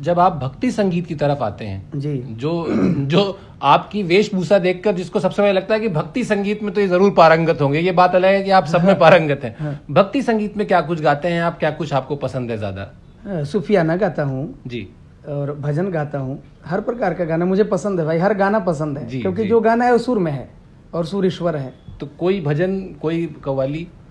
जब आप भक्ति संगीत की तरफ़ आते हैं जी। जो जो आपकी वेशभूषा देखकर जिसको सबसे पहले लगता है कि भक्ति संगीत में तो ये ज़रूर पारंगत होंगे ये बात अलग है कि आप सब में पारंगत हैं। हाँ। भक्ति संगीत में क्या कुछ गाते हैं आप क्या कुछ आपको पसंद है ज़्यादा? सूफियाना गाता हूँ। जी। और भजन गाता हूँ। हर प्रकार का गाना मुझे पसंद है भाई हर गाना पसंद है जी, क्योंकि जी। जो गाना है वो सुर में है और सुर ईश्वर है। तो कोई भजन कोई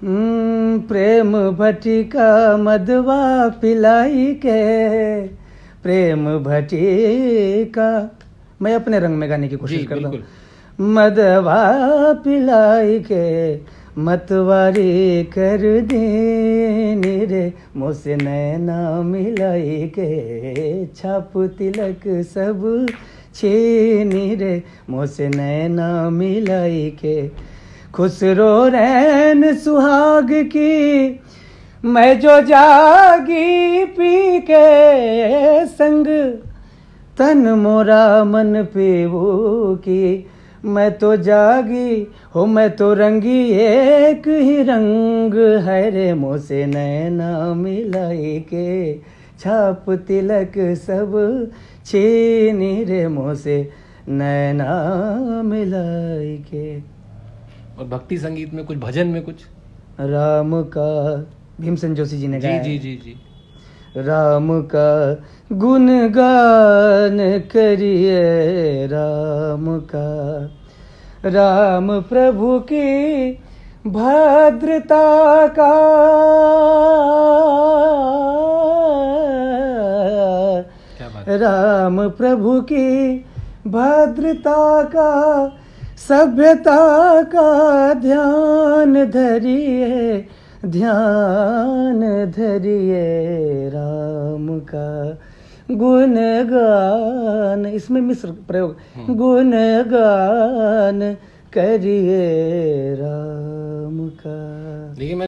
हम्म, प्रेम भटिका मदवा पिलाई के प्रेम भटे का। मैं अपने रंग में गाने की कोशिश जी करता हूँ। बिल्कुल। मदवा पिलाई के मतवारी कर देनी रे। मुझसे नैना मिलाई के छाप तिलक सब छीनी रे। मुझसे नैना मिलाई के खुसरो रैन सुहाग की मैं जो जागी पी के संग तन मोरा मन पीवू की। मैं तो जागी हो मैं तो रंगी एक ही रंग है रे मोसे नैना मिलाई के। छाप तिलक सब छीनी रे मोसे नैना मिलाई के। और भक्ति संगीत में कुछ भजन में कुछ? राम का भीमसेन जोशी जी ने गाया जी है। जी जी राम का गुणगान करिए राम का राम प्रभु की भद्रता का? राम प्रभु की भद्रता का सभ्यता का ध्यान धरिए ध्यान धरिए राम का गुणगान इसमें मिश्र प्रयोग। गुणगान करिए राम का। देखिए